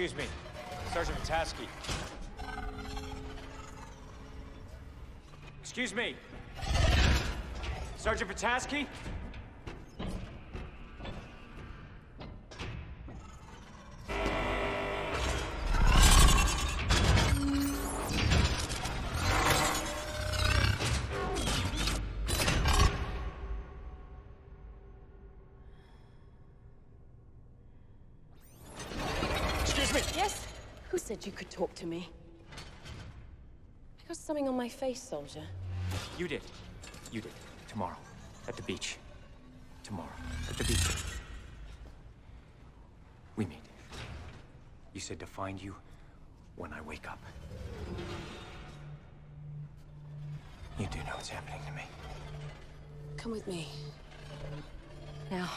Excuse me. Sergeant Vrataski. Excuse me. Sergeant Vrataski? Yes? Who said you could talk to me? I got something on my face, soldier. You did. You did. Tomorrow. At the beach. Tomorrow. At the beach. We meet. You said to find you when I wake up. You do know what's happening to me. Come with me. Now,